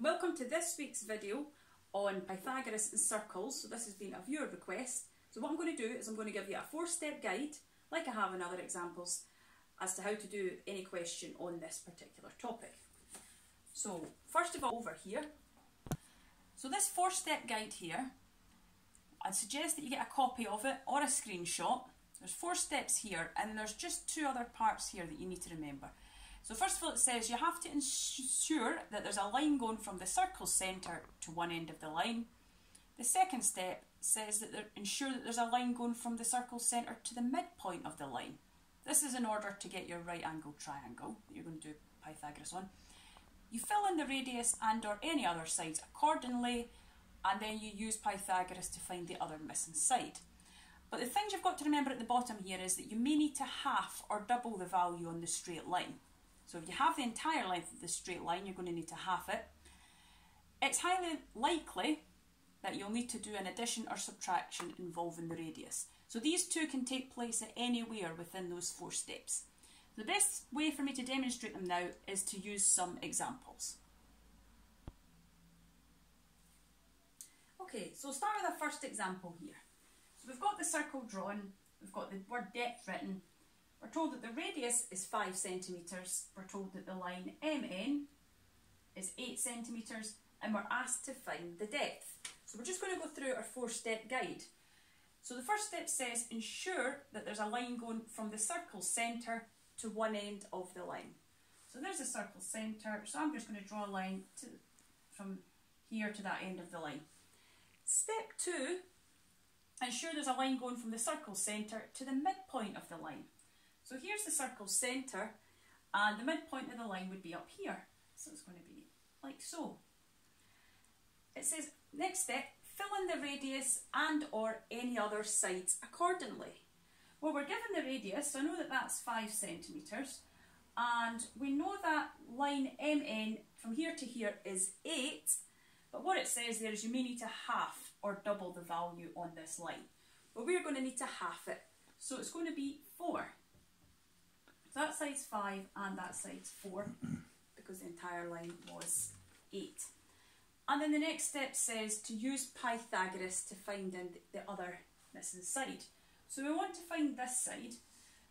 Welcome to this week's video on Pythagoras and circles. So this has been a viewer request. So what I'm going to do is I'm going to give you a four-step guide, like I have in other examples, as to how to do any question on this particular topic. So first of all over here, so this four-step guide here, I'd suggest that you get a copy of it or a screenshot. There's four steps here and there's just two other parts here that you need to remember. So first of all it says you have to ensure that there's a line going from the circle centre to one end of the line. The second step says that ensure that there's a line going from the circle centre to the midpoint of the line. This is in order to get your right angle triangle that you're going to do Pythagoras on. You fill in the radius and or any other sides accordingly and then you use Pythagoras to find the other missing side. But the things you've got to remember at the bottom here is that you may need to half or double the value on the straight line. So if you have the entire length of the straight line, you're going to need to half it. It's highly likely that you'll need to do an addition or subtraction involving the radius. So these two can take place at anywhere within those four steps. The best way for me to demonstrate them now is to use some examples. Okay, so start with our first example here. So we've got the circle drawn, we've got the word depth written, we're told that the radius is 5 centimetres, we're told that the line MN is 8 centimetres, and we're asked to find the depth. So we're just going to go through our four-step guide. So the first step says ensure that there's a line going from the circle centre to one end of the line. So there's the circle centre, so I'm just going to draw a line to, from here to that end of the line. Step two, ensure there's a line going from the circle centre to the midpoint of the line. So here's the circle centre and the midpoint of the line would be up here. So it's going to be like so. It says, next step, fill in the radius and or any other sides accordingly. Well, we're given the radius, so I know that that's 5 centimetres, and we know that line MN from here to here is 8, but what it says there is you may need to half or double the value on this line. But we're going to need to half it, so it's going to be 4. So that side's 5 and that side's 4 because the entire line was 8. And then the next step says to use Pythagoras to find in the other missing side. So we want to find this side.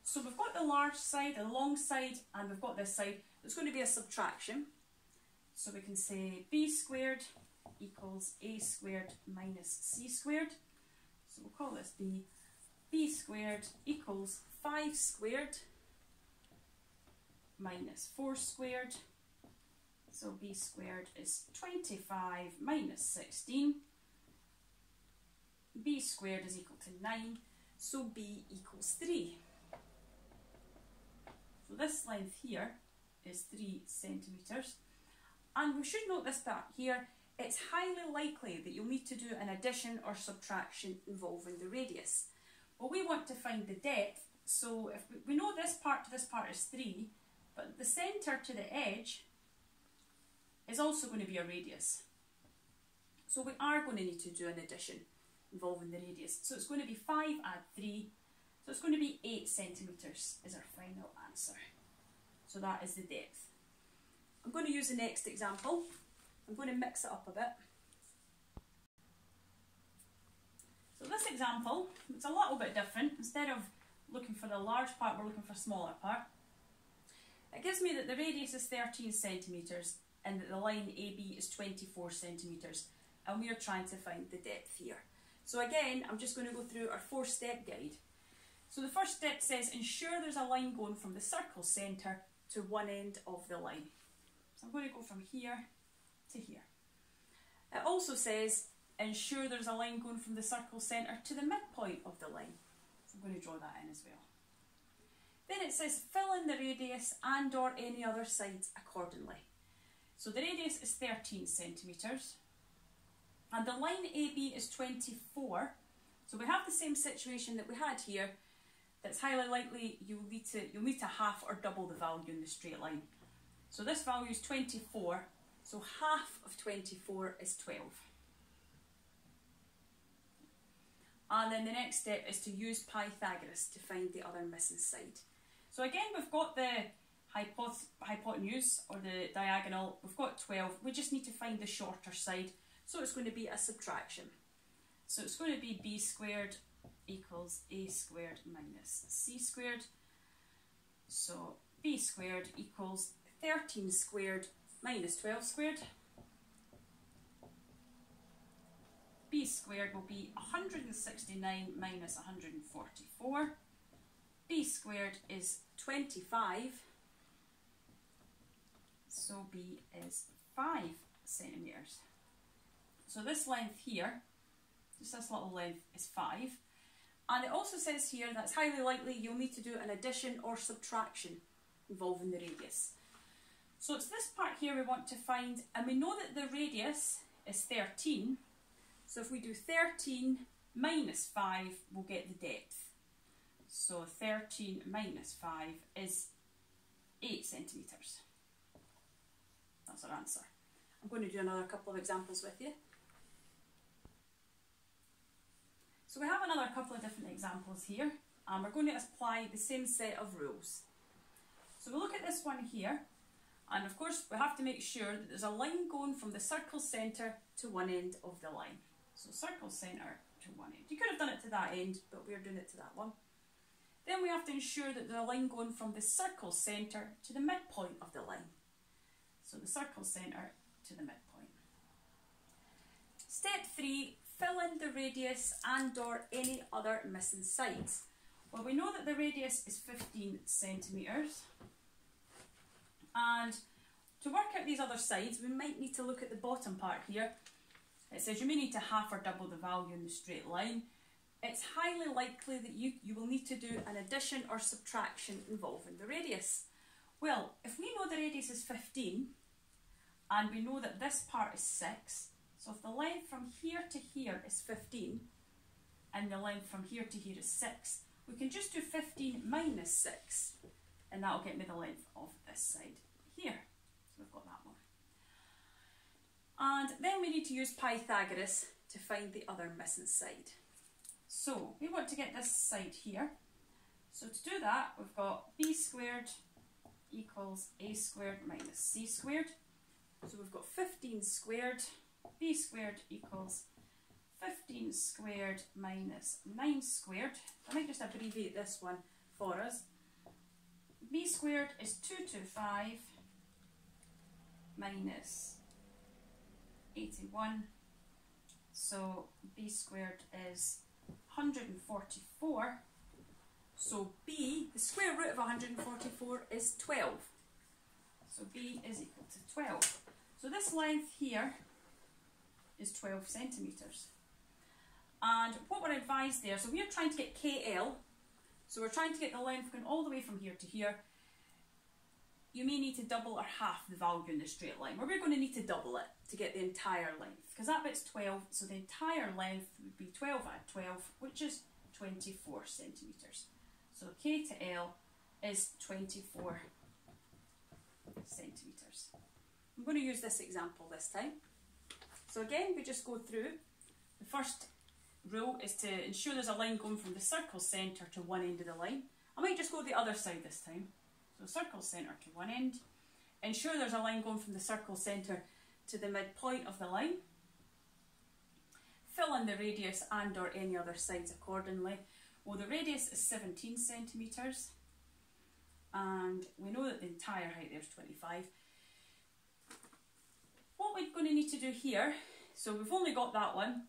So we've got the large side, the long side, and we've got this side. It's going to be a subtraction. So we can say b squared equals a squared minus c squared. So we'll call this b. b squared equals 5 squared minus 4 squared. So b squared is 25 minus 16. b squared is equal to 9, so b equals 3. So this length here is 3 centimetres. And we should note this part here, it's highly likely that you'll need to do an addition or subtraction involving the radius. Well, we want to find the depth, so if we know this part to this part is 3, but the centre to the edge is also going to be a radius. So we are going to need to do an addition involving the radius. So it's going to be 5 add 3, so it's going to be 8 centimetres is our final answer. So that is the depth. I'm going to use the next example. I'm going to mix it up a bit. So this example, it's a little bit different. Instead of looking for the large part, we're looking for a smaller part. It gives me that the radius is 13 centimetres and that the line AB is 24 centimetres and we are trying to find the depth here. So again, I'm just going to go through our four-step guide. So the first step says ensure there's a line going from the circle centre to one end of the line. So I'm going to go from here to here. It also says ensure there's a line going from the circle centre to the midpoint of the line. So I'm going to draw that in as well. Then it says fill in the radius and or any other sides accordingly. So the radius is 13 centimetres and the line AB is 24. So we have the same situation that we had here. That's highly likely you'll need to you'll need to half or double the value in the straight line. So this value is 24. So half of 24 is 12. And then the next step is to use Pythagoras to find the other missing side. So again, we've got the hypotenuse or the diagonal, we've got 12. We just need to find the shorter side. So it's going to be a subtraction. So it's going to be b squared equals a squared minus c squared. So b squared equals 13 squared minus 12 squared. b squared will be 169 minus 144. B squared is 25. So b is 5 centimetres. So this length here, just this little length, is 5. And it also says here that it's highly likely you'll need to do an addition or subtraction involving the radius. So it's this part here we want to find, and we know that the radius is 13, so if we do 13 minus 5, we'll get the depth. So 13 minus 5 is 8 centimetres. That's our answer. I'm going to do another couple of examples with you. So we have another couple of different examples here and we're going to apply the same set of rules. So we look at this one here and of course we have to make sure that there's a line going from the circle centre to one end of the line. So circle centre to one end. You could have done it to that end but we're doing it to that one. Then we have to ensure that the line going from the circle centre to the midpoint of the line. So the circle centre to the midpoint. Step 3 fill in the radius and or any other missing sides. Well, we know that the radius is 15 centimetres. And to work out these other sides, we might need to look at the bottom part here. It says you may need to half or double the value in the straight line. It's highly likely that you, you will need to do an addition or subtraction involving the radius. Well, if we know the radius is 15, and we know that this part is 6, so if the length from here to here is 15 and the length from here to here is 6, we can just do 15 minus 6 and that'll get me the length of this side here. So we've got that one. And then we need to use Pythagoras to find the other missing side. So we want to get this side here. So to do that, we've got b squared equals a squared minus c squared. So we've got 15 squared b squared equals 15 squared minus 9 squared. I might just abbreviate this one for us. b squared is 225 minus 81. So b squared is 144. So b, the square root of 144 is 12. So b is equal to 12. So this length here is 12 centimetres. And what we're advised there, so we're trying to get KL, so we're trying to get the length going all the way from here to here. You may need to double or half the value in the straight line, or we're going to need to double it to get the entire length, because that bit's 12, so the entire length would be 12 at 12, which is 24 centimetres. So K to L is 24 centimetres. I'm going to use this example this time. So again, we just go through. The first rule is to ensure there's a line going from the circle centre to one end of the line. I might just go the other side this time. So circle centre to one end. Ensure there's a line going from the circle centre to the midpoint of the line. Fill in the radius and or any other sides accordingly. Well, the radius is 17 centimetres and we know that the entire height there is 25 what we're going to need to do here, so we've only got that one,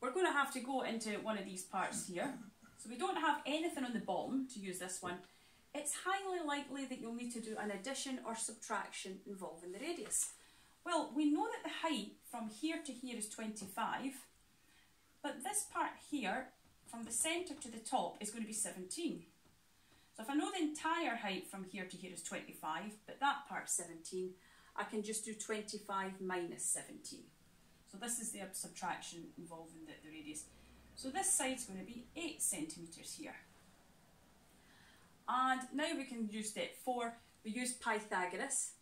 we're going to have to go into one of these parts here. So we don't have anything on the bottom to use this one. It's highly likely that you'll need to do an addition or subtraction involving the radius. Well, we know that the height from here to here is 25, but this part here, from the centre to the top, is going to be 17. So if I know the entire height from here to here is 25, but that part's 17, I can just do 25 minus 17. So this is the subtraction involving the, the radius. So this side's going to be 8 centimetres here. And now we can use step 4. We use Pythagoras.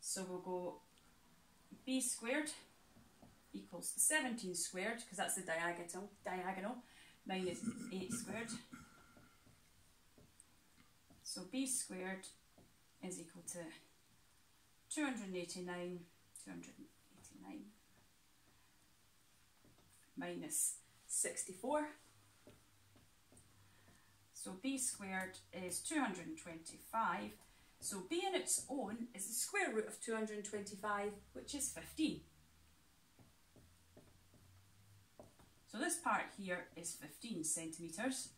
So we'll go b squared equals 17 squared, because that's the diagonal, diagonal, minus 8 squared. So b squared is equal to 289, 289 minus 64. So b squared is 225. So b in its own is the square root of 225, which is 15. So this part here is 15 centimetres.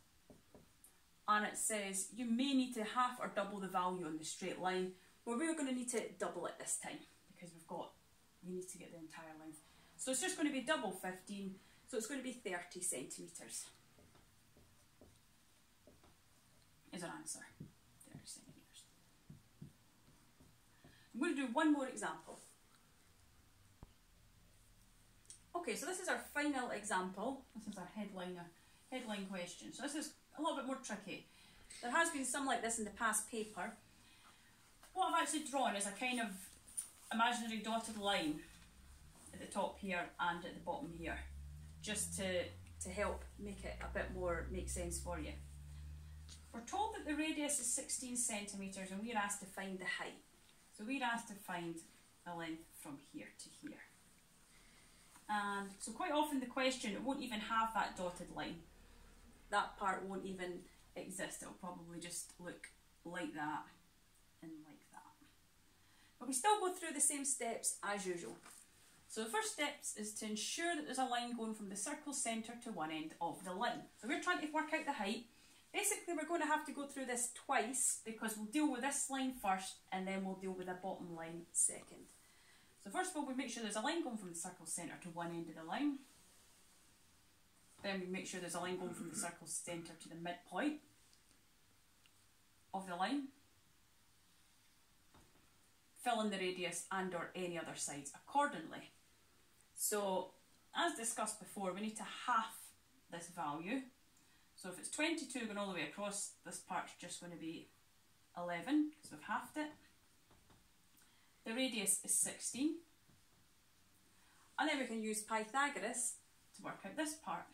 And it says you may need to half or double the value on the straight line. Well, we're going to need to double it this time because we've got, we need to get the entire length. So it's just going to be double 15, so it's going to be 30 centimetres. Is our answer. 30 centimetres. I'm going to do one more example. Okay, so this is our final example. This is our headliner, uh, headline question. So this is a little bit more tricky. There has been some like this in the past paper. What I've actually drawn is a kind of imaginary dotted line at the top here and at the bottom here, just to, to help make it a bit more make sense for you. We're told that the radius is 16 centimetres and we're asked to find the height. So we're asked to find a length from here to here. And so quite often the question, it won't even have that dotted line. That part won't even exist. It'll probably just look like that and like that. But we still go through the same steps as usual. So the first steps is to ensure that there's a line going from the circle centre to one end of the line. So we're trying to work out the height. Basically we're going to have to go through this twice because we'll deal with this line first and then we'll deal with the bottom line second. So first of all, we make sure there's a line going from the circle centre to one end of the line. Then we make sure there's a line going from the circle centre to the midpoint of the line. Fill in the radius and or any other sides accordingly. So, as discussed before, we need to half this value. So if it's 22 going all the way across, this part's just going to be 11 because we've halved it. The radius is 16. And then we can use Pythagoras to work out this part.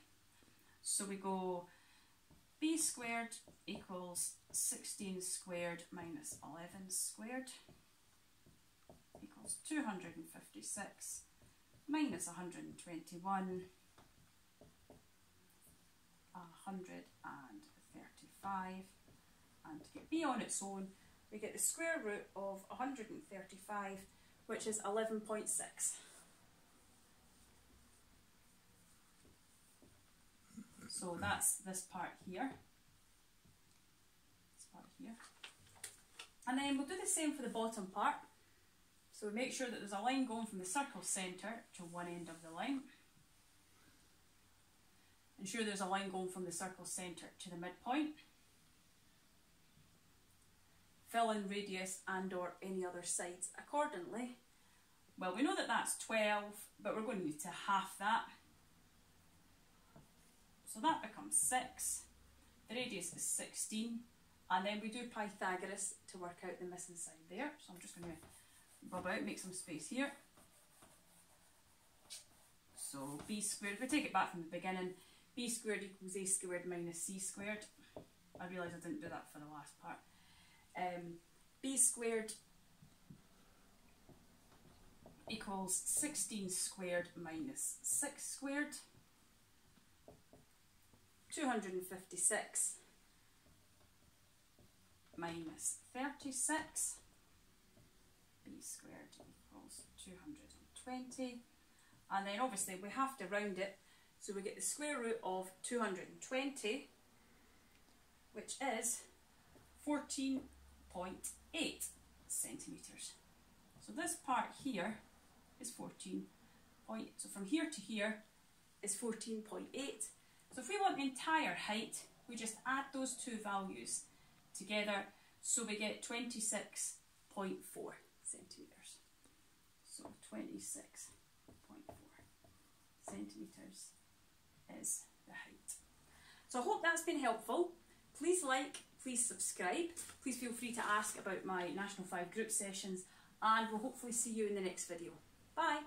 So we go b squared equals 16 squared minus 11 squared equals 256 minus 121 135 and to get b on its own we get the square root of 135, which is 11.6. So that's this part here. This part here. And then we'll do the same for the bottom part. So we make sure that there's a line going from the circle centre to one end of the line. Ensure there's a line going from the circle centre to the midpoint fill in radius and or any other sides accordingly. Well, we know that that's 12, but we're going to need to half that. So that becomes 6. The radius is 16. And then we do Pythagoras to work out the missing side there. So I'm just going to rub out, make some space here. So b squared, if we take it back from the beginning, b squared equals a squared minus c squared. I realise I didn't do that for the last part. Um, b squared equals 16 squared minus 6 squared, 256 minus 36, b squared equals 220, and then obviously we have to round it, so we get the square root of 220, which is 14.8 centimetres. So this part here is 14 point, so from here to here is 14.8. So if we want the entire height, we just add those two values together, so we get 26.4 centimetres. So 26.4 centimetres is the height. So I hope that's been helpful. Please like, please subscribe. Please feel free to ask about my National 5 group sessions and we'll hopefully see you in the next video. Bye!